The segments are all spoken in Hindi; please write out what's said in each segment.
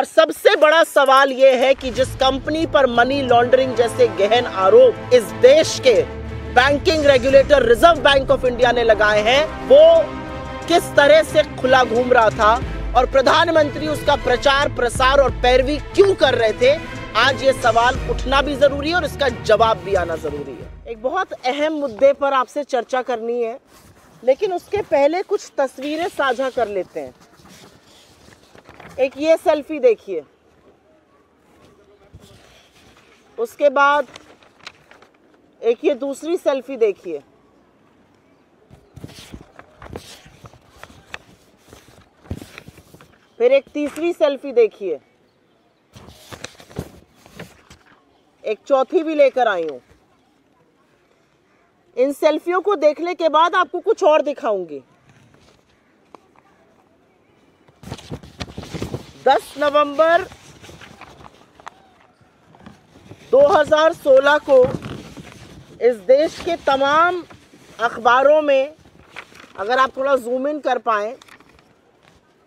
पर सबसे बड़ा सवाल यह है कि जिस कंपनी पर मनी लॉन्ड्रिंग जैसे गहन आरोप इस देश के banking regulator Reserve Bank of India ने लगाए हैं, वो किस तरह से खुला घूम रहा था और प्रधानमंत्री उसका प्रचार, प्रसार और पैरवी क्यों कर रहे थे? आज ये सवाल उठना भी ज़रूरी है और इसका जवाब भी आना ज़रूरी है। एक बहुत अहम मुद्दे पर आपसे चर्चा करनी है, लेकिन उसके पहले कुछ तस्वीरें साझा कर लेते हैं। एक ये सेल्फी देखिए। उसके बाद एक ये दूसरी सेल्फी देखिए। फिर एक तीसरी सेल्फी देखिए। एक चौथी भी लेकर आई हूँ। इन सेल्फियों को देखने के बाद आपको कुछ और दिखाऊँगी। 10 नवंबर 2016 को इस देश के तमाम अखबारों में अगर आप थोड़ा जूम इन कर पाए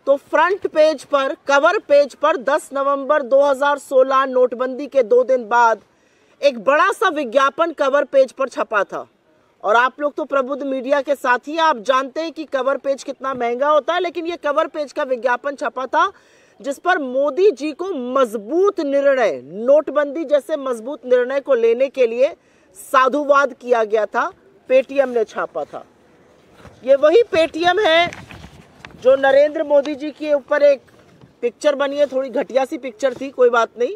तो फ्रंट पेज पर कवर पेज पर 10 नवंबर 2016 नोटबंदी के दो दिन बाद एक बड़ा सा विज्ञापन कवर पेज पर छपा था। और आप लोग तो प्रबुद्ध मीडिया के साथ ही आप जानते हैं कि कवर पेज कितना महँगा होता है, लेकिन ये कवर पेज का विज्ञापन छपा था जिस पर मोदी जी को मज़बूत निर्णय, नोटबंदी जैसे मज़बूत निर्णय को लेने के लिए साधुवाद किया गया था, पेटीएम ने छापा था। ये वही पेटीएम है जो नरेंद्र मोदी जी के ऊपर एक पिक्चर बनी है, थोड़ी घटिया सी पिक्चर थी, कोई बात नहीं।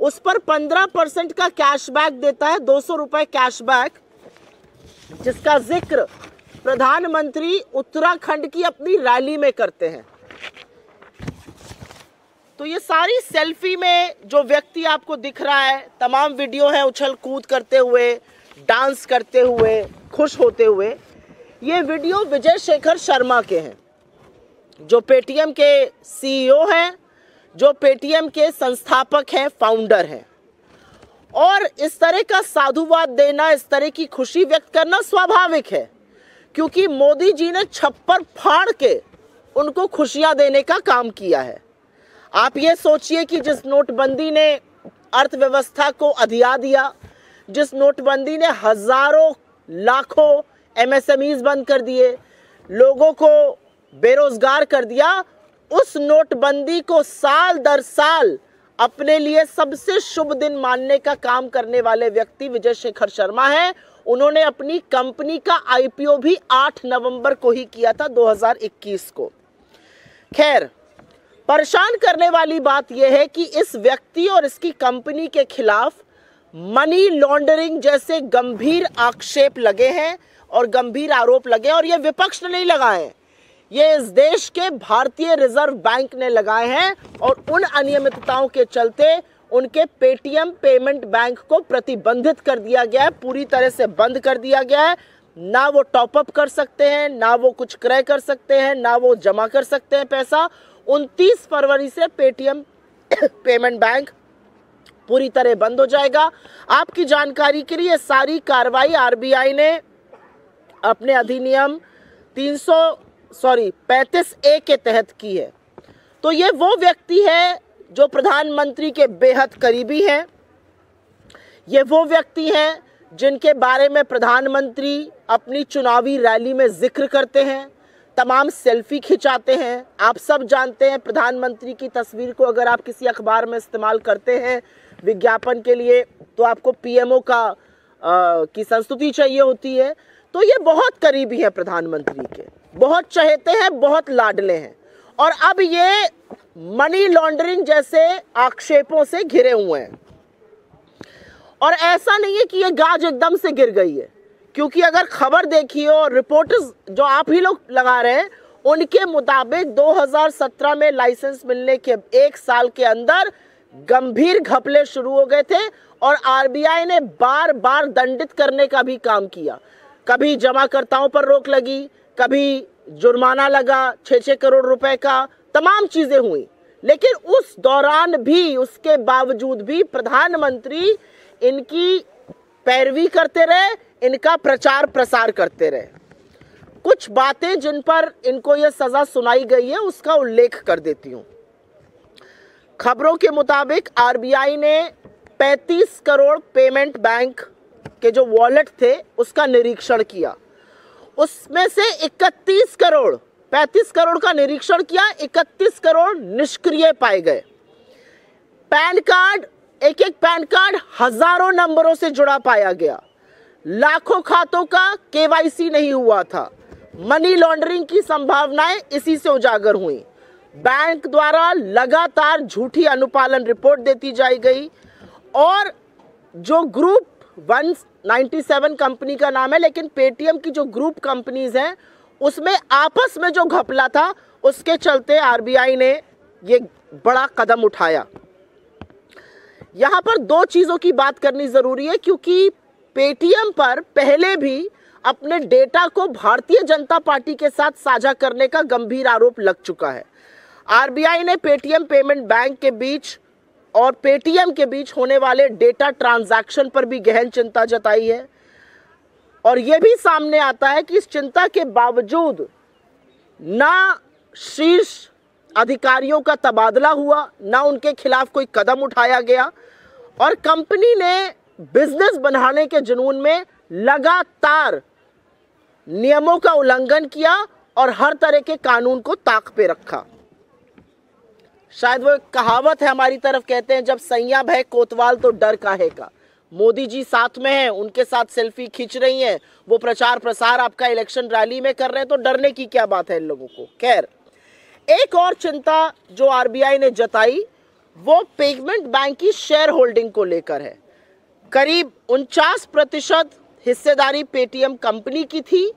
उस पर पंद्रह परसेंट का कैशबैक देता है, दो सौ रुपए कैशबैक, जिसका ज़िक्र प्रधानमंत्री उत्तराखंड की अपनी रैली में करते हैं। तो ये सारी सेल्फी में जो व्यक्ति आपको दिख रहा है, तमाम वीडियो है उछल कूद करते हुए, डांस करते हुए, खुश होते हुए, ये वीडियो विजय शेखर शर्मा के हैं, जो पेटीएम के सीईओ हैं, जो पेटीएम के संस्थापक हैं फाउंडर हैं। और इस तरह का साधुवाद देना, इस तरह की खुशी व्यक्त करना स्वाभाविक है, क्योंकि मोदी जी ने छप्पर फाड़ के उनको खुशियाँ देने का काम किया है। आप ये सोचिए कि जिस नोटबंदी ने अर्थव्यवस्था को अधिया दिया, जिस नोटबंदी ने हज़ारों लाखों एमएसएमईज बंद कर दिए, लोगों को बेरोजगार कर दिया, उस नोटबंदी को साल दर साल अपने लिए सबसे शुभ दिन मानने का काम करने वाले व्यक्ति विजय शेखर शर्मा है। उन्होंने अपनी कंपनी का आईपीओ भी 8 नवंबर को ही किया था 2021 को। खैर परेशान करने वाली बात यह है कि इस व्यक्ति और इसकी कंपनी के खिलाफ मनी लॉन्ड्रिंग जैसे गंभीर आक्षेप लगे हैं और गंभीर आरोप लगे और ये विपक्ष ने नहीं लगाए ये इस देश के भारतीय रिज़र्व बैंक ने लगाए हैं और उन अनियमितताओं के चलते उनके पेटीएम पेमेंट बैंक को प्रतिबंधित कर दिया गया है, पूरी तरह से बंद कर दिया गया है। ना वो टॉपअप कर सकते हैं, ना वो कुछ क्रय कर सकते हैं, ना वो जमा कर सकते हैं पैसा। 29 फरवरी से पेटीएम पेमेंट बैंक पूरी तरह बंद हो जाएगा। आपकी जानकारी के लिए सारी कार्रवाई आरबीआई ने अपने अधिनियम 300 सॉरी 35 ए के तहत की है। तो ये वो व्यक्ति है जो प्रधानमंत्री के बेहद करीबी हैं। ये वो व्यक्ति हैं जिनके बारे में प्रधानमंत्री अपनी चुनावी रैली में ज़िक्र करते हैं। तमाम सेल्फी खिंचाते हैं। आप सब जानते हैं प्रधानमंत्री की तस्वीर को अगर आप किसी अखबार में इस्तेमाल करते हैं विज्ञापन के लिए तो आपको पीएमओ का आ, की संस्तुति चाहिए होती है। तो ये बहुत करीबी है प्रधानमंत्री के। बहुत चहेते हैं बहुत लाडले हैं। और अब ये मनी लॉन्ड्रिंग जैसे आक्षेपों से घिरे हुए हैं। और ऐसा नहीं है कि ये गाज एकदम से गिर गई है। क्योंकि अगर खबर देखिए और रिपोर्टर्स जो आप ही लोग लगा रहे हैं, उनके मुताबिक 2017 में लाइसेंस मिलने के, एक साल के अंदर गंभीर घपले शुरू हो गए थे और आरबीआई ने बार बार दंडित करने का भी काम किया। कभी जमाकर्ताओं पर रोक लगी, कभी जुर्माना लगा छः छः करोड़ रुपए का, तमाम चीज़ें हुई। लेकिन उस दौरान भी, उसके बावजूद भी प्रधानमंत्री इनकी पैरवी करते रहे, इनका प्रचार प्रसार करते रहे। कुछ बातें जिन पर इनको यह सज़ा सुनाई गई है, उसका उल्लेख कर देती हूँ। खबरों के मुताबिक, आरबीआई ने 35 करोड़ पेमेंट बैंक के जो वॉलेट थे, उसका निरीक्षण किया। उसमें से 31 करोड़ 35 करोड़ का निरीक्षण किया 31 करोड़ निष्क्रिय पाए गए। पैन कार्ड एक एक पैन कार्ड हज़ारों नंबरों से जुड़ा पाया गया। लाखों खातों का केवाईसी नहीं हुआ था। मनी लॉन्ड्रिंग की संभावनाएँ इसी से उजागर हुई। बैंक द्वारा लगातार झूठी अनुपालन रिपोर्ट देती जाई गई और जो ग्रुप 197 कंपनी का नाम है, लेकिन पेटीएम की जो ग्रुप कंपनीज़ हैं, उसमें आपस में जो घपला था, उसके चलते आरबीआई ने ये बड़ा कदम उठाया। यहाँ पर दो चीज़ों की बात करनी ज़रूरी है, क्योंकि पेटीएम पर पहले भी अपने डेटा को भारतीय जनता पार्टी के साथ साझा करने का गंभीर आरोप लग चुका है। आरबीआई ने पेटीएम पेमेंट बैंक के बीच और पेटीएम के बीच होने वाले डेटा ट्रांजैक्शन पर भी गहन चिंता जताई है। और यह भी सामने आता है कि इस चिंता के बावजूद ना शीर्ष अधिकारियों का तबादला हुआ, ना उनके खिलाफ कोई कदम उठाया गया, और कंपनी ने बिज़नेस बनाने के जुनून में लगातार नियमों का उल्लंघन किया और हर तरह के कानून को ताक पे रखा। शायद वो कहावत है हमारी तरफ़ कहते हैं, जब सैया भय कोतवाल तो डर काहे का मोदी जी साथ में हैं, उनके साथ सेल्फी खींच रही हैं, वो प्रचार प्रसार आपका इलेक्शन रैली में कर रहे हैं तो डरने की क्या बात है इन लोगों को? खैर एक और चिंता जो आरबीआई ने जताई, वो पेमेंट बैंक की शेयर होल्डिंग को लेकर है। करीब उनचास प्रतिशत हिस्सेदारी पेटीएम कंपनी की थी,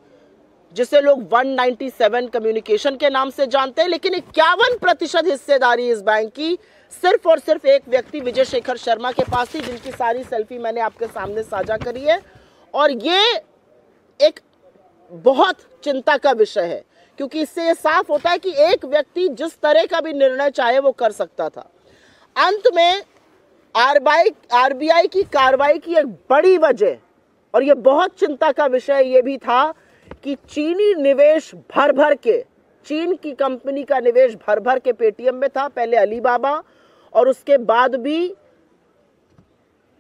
जिसे लोग 197 कम्युनिकेशन के नाम से जानते हैं, लेकिन इक्यावन प्रतिशत हिस्सेदारी इस बैंक की सिर्फ़ और सिर्फ़ एक व्यक्ति, विजय शेखर शर्मा के पास थी, जिनकी सारी सेल्फी मैंने आपके सामने साझा करी है। और ये एक बहुत चिंता का विषय है। क्योंकि इससे ये साफ़ होता है कि एक व्यक्ति जिस तरह का भी निर्णय चाहे वो कर सकता था। अंत में आरबीआई आरबीआई की कार्रवाई की एक बड़ी वजह, और ये बहुत चिंता का विषय ये भी था कि चीनी निवेश भर भर के, चीन की कंपनी का निवेश भर भर के पेटीएम में था, पहले अलीबाबा, और उसके बाद भी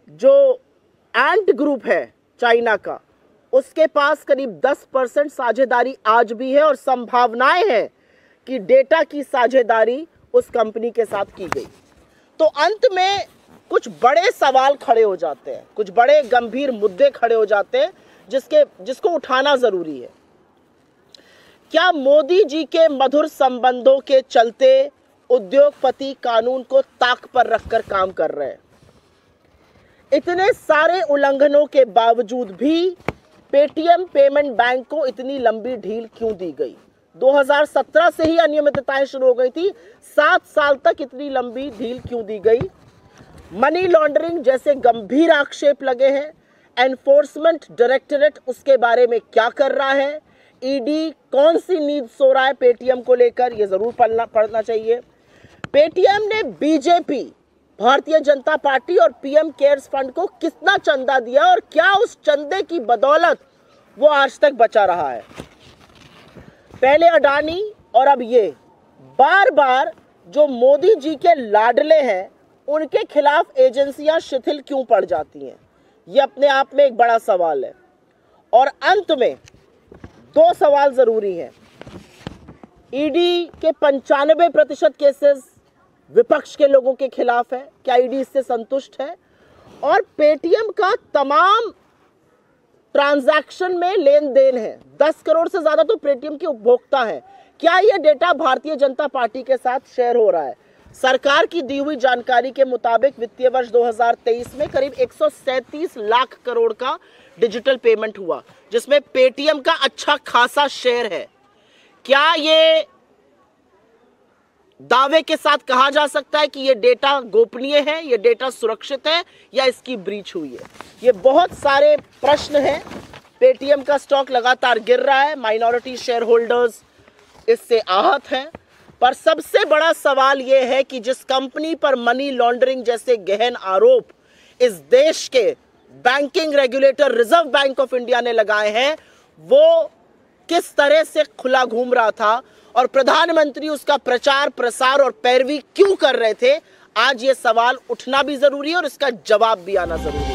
जो एंट ग्रुप है चाइना का उसके पास करीब 10 परसेंट साझेदारी आज भी है और संभावनाएँ हैं कि डेटा की साझेदारी उस कंपनी के साथ की गई। तो अंत में कुछ बड़े सवाल खड़े हो जाते हैं, कुछ बड़े गंभीर मुद्दे खड़े हो जाते हैं, जिसके, जिसको उठाना ज़रूरी है। क्या मोदी जी के मधुर संबंधों के चलते उद्योगपति कानून को ताक पर रखकर काम कर रहे हैं? इतने सारे उल्लंघनों के बावजूद भी पेटीएम पेमेंट बैंक को इतनी लंबी ढील क्यों दी गई? 2017 से ही अनियमितताएँ शुरू हो गई थी। सात साल तक इतनी लंबी ढील क्यों दी गई? मनी लॉन्ड्रिंग जैसे गंभीर आक्षेप लगे हैं। एनफोर्समेंट डायरेक्टरेट उसके बारे में क्या कर रहा है? ईडी कौन सी नींद सो रहा है? पेटीएम को लेकर ये ज़रूर पढ़ना पढ़ना चाहिए। पेटीएम ने बीजेपी भारतीय जनता पार्टी और पीएम केयर्स फंड को कितना चंदा दिया और क्या उस चंदे की बदौलत वो आज तक बचा रहा है? पहले अडानी और अब ये। बार बार जो मोदी जी के लाडले हैं, उनके खिलाफ एजेंसियाँ शिथिल क्यों पड़ जाती हैं? ये अपने आप में एक बड़ा सवाल है। और अंत में दो सवाल ज़रूरी हैं। ईडी के पंचानबे प्रतिशत केसेस विपक्ष के लोगों के खिलाफ है, क्या ईडी इससे संतुष्ट है? और पेटीएम का तमाम ट्रांजैक्शन में लेन देन है। दस करोड़ से ज़्यादा तो पेटीएम के उपभोक्ता है। क्या यह डेटा भारतीय जनता पार्टी के साथ शेयर हो रहा है? सरकार की दी हुई जानकारी के मुताबिक वित्तीय वर्ष 2023 में करीब एक लाख करोड़ का डिजिटल पेमेंट हुआ, जिसमें पेटीएम का अच्छा खासा शेयर है। क्या ये दावे के साथ कहा जा सकता है कि ये डेटा गोपनीय है, ये डेटा सुरक्षित है या इसकी ब्रीच हुई है। ये बहुत सारे प्रश्न हैं। पेटीएम का स्टॉक लगातार गिर रहा है। माइनॉरिटी शेयर होल्डर्स इससे आहत हैं। पर सबसे बड़ा सवाल यह है कि जिस कंपनी पर मनी लॉन्ड्रिंग जैसे गहन आरोप इस देश के banking regulator Reserve Bank of India ने लगाए हैं, वो किस तरह से खुला घूम रहा था? और प्रधानमंत्री उसका प्रचार, प्रसार और पैरवी क्यों कर रहे थे? आज ये सवाल उठना भी ज़रूरी है और इसका जवाब भी आना ज़रूरी है।